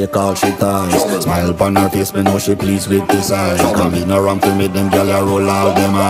Take all she ties Smile upon her face, me know she pleased with this eye Come in around to me. them, girl, I roll all them eyes